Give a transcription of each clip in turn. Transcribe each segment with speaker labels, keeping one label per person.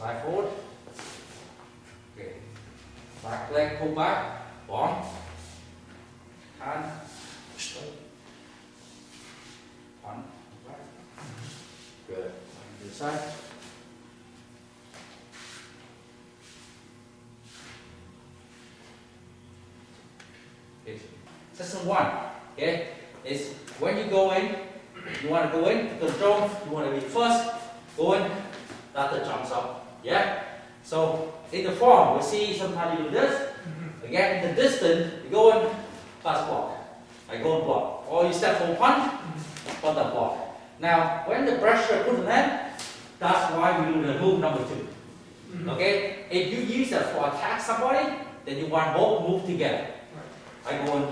Speaker 1: slide forward. Okay. Back leg pull back. One. Hand. One. Back. Good. To the side. Okay. Session one. Okay. Is when you go in, you want to go in, control, you want to be first, go in, that the jumps up. Yeah? So in the form, we see sometimes you do this. Again, in the distance, you go in, fast block. I go and block. Or you step for punch, but the block. Now, when the pressure put in hand, that's why we do the move number 2 mm-hmm. Okay? If you use that for attack somebody, then you want both move together. I go in,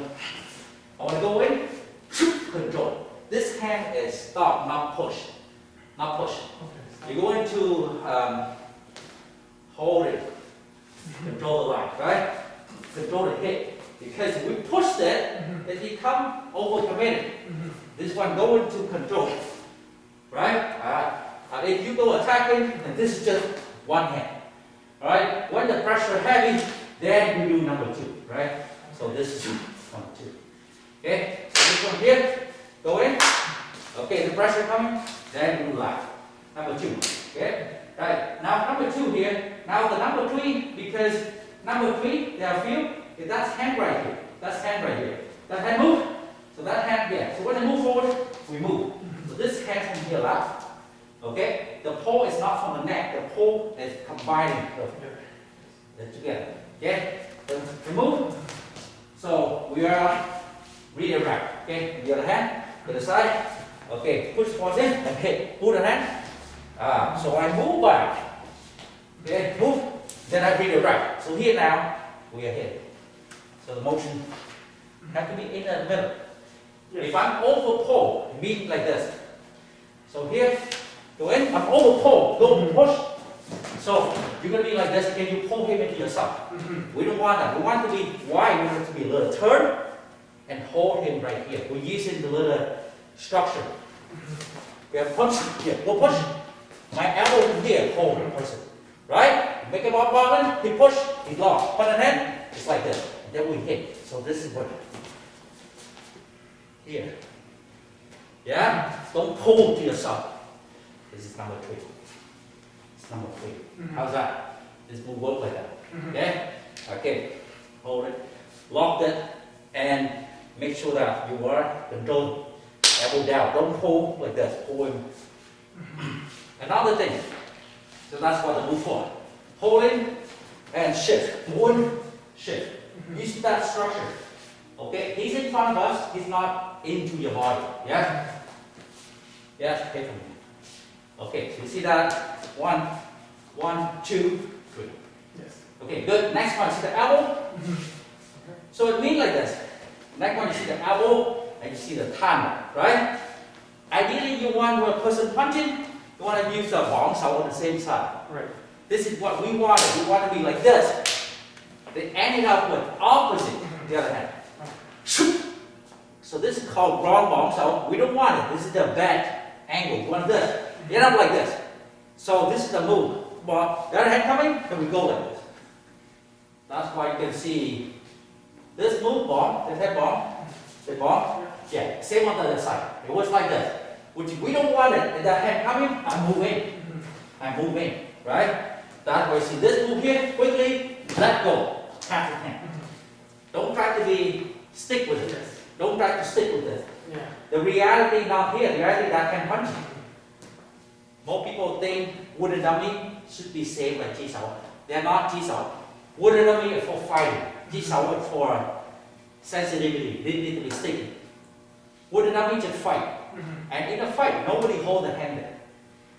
Speaker 1: I want to go in, control. This hand is stop, not push. Not push. You go into um, hold it, control the line, right? Control the hit. Because if we push it, then he come over committed. This one go into control, right? Uh, and if you go attacking, then this is just one hand. Alright? When the pressure heavy, then we do number two, right? So this is number two. Okay? So this one here, go in. Okay, the pressure coming, then we do line. Number two. Okay? Right. Now number two here. Now the number three, because number three, there are few. Okay, that's hand right here. That's hand right here. That hand move. So that hand, yeah. So when I move forward, we move. So this hand from here left. Okay? The pull is not from the neck. The pull is combining the, the together. Okay? So we move. So we are redirect. Okay? The other hand, to the side. Okay, push forward in hit. Pull the hand. Ah, so I move back. Okay, move. Then I bring it right. So here now, we are here. So the motion has to be in the middle. If I'm over pull, it means like this. So here, go in, I'm over pull, go push. So you're gonna be like this, can you pull him into yourself? Mm-hmm. We don't want that. We want to be wide, we want to be a little turn and hold him right here. We're using the little structure. Mm-hmm. We have punch here, go push. My elbow here, hold the person. Right? Make him up bottom, he push, he lock. Put an hand, it's like this. And then we hit. So this is what here. Yeah? Don't pull to yourself. This is number three. It's number 3 mm-hmm. How's that? This will work like that. Mm-hmm. Okay? Okay. Hold it. Lock it and make sure that you are controlled. Elbow down. Don't pull like this. Pull him. Mm-hmm. Another thing. So that's what the move for. Holding and shift. One shift. Use that structure. Okay? He's in front of us. He's not into your body. Yeah? Yes, okay from me. Okay, so you see that? One, one, two, three.
Speaker 2: Yes.
Speaker 1: Okay, good. Next one, see the elbow? Mm-hmm. So it means like this. Next one, you see the elbow and you see the tan, right? Ideally, you want a person punching, you want to use the bong so on the same side.
Speaker 2: Right.
Speaker 1: This is what we wanted. We want to be like this. They ended up with opposite the other hand. So this is called wrong bong. So we don't want it. This is the bad angle. We want this. End up like this. So this is the move. But the other hand coming, then we go like this. That's why you can see this move bong, this head bong, the bong. Yeah, same on the other side. It was like this. Which we don't want it. And that hand coming, I move in. I move in. Right? That way, see this move here, quickly, let go. Half the hand. Don't try to be stick with it. Don't try to stick with it.
Speaker 2: Yeah.
Speaker 1: The reality not here. The reality that can punch. you. Most people think wooden dummy should be same like Ji Sao. They're not Ji Sao. Wooden dummy is for fighting. Ji Sao is for uh, sensitivity. They need to be sticky. Wooden dummy just fight. Mm-hmm. And in a fight, nobody hold the hand there.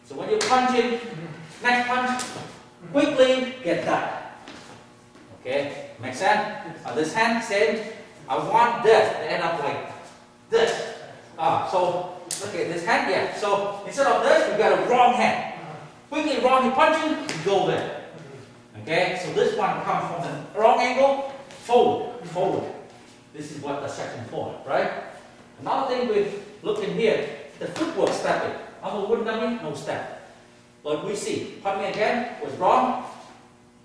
Speaker 1: So when you punch in, mm-hmm. next punch, quickly get that. Okay, make sense? On this hand, same. I want this to end up like this. Ah, so okay, this hand, yeah. So instead of this, we got a wrong hand. Mm-hmm. Quickly wrong hand punching, go there. Okay, so this one comes from the wrong angle, forward, forward. This is what the section for, right? Another thing we look in here, the footwork stepping. On the wooden dummy, no step. But we see, punch me again, was wrong.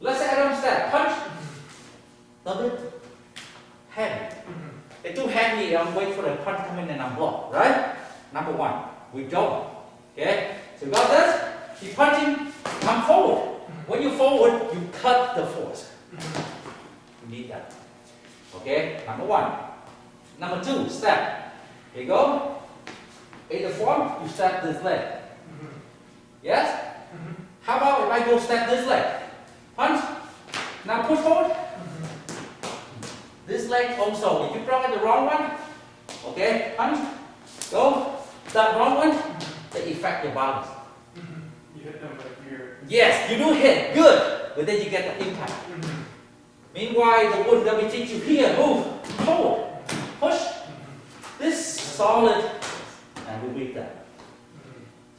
Speaker 1: Let's say I don't step, punch. A bit heavy. It's too heavy, I'm waiting for the punch in and I'm blocked, right? Number one, we don't. Okay? So you got this? Keep punching, come forward. When you forward, you cut the force. You need that. Okay? Number one. Number two, step. Here you go. In the form, you step this leg. Mm-hmm. Yes? Mm-hmm. How about if I go step this leg? Punch. Now push forward. Mm-hmm. This leg also, if you block the wrong one, okay, punch, go, that wrong one, they affect your balance.
Speaker 2: You hit them like here.
Speaker 1: Yes, you do hit, good, but then you get the impact. Meanwhile, the one that we teach you here, move, forward, push, this solid, we beat that.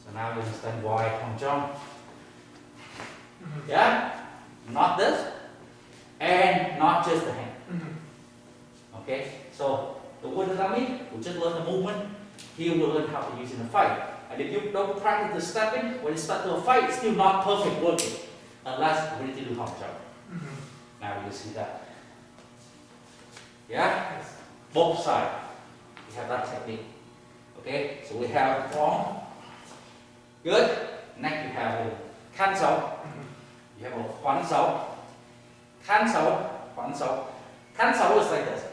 Speaker 1: So now you understand why Hong Jong. Mm-hmm. Yeah? Not this, and not just the hand. Mm-hmm. Okay? So the wooden dummy will just learn the movement. He will learn how to use it in a fight. And if you don't practice the stepping, when you start to a fight, it's still not perfect working. Unless you need to do Hong Jong. Mm-hmm. Now you see that. Yeah? Both sides. We have that technique. Okay, so we have form. Good. Next you have Can cancel. You have a 还手, cancel, 还手. Cancel is like this.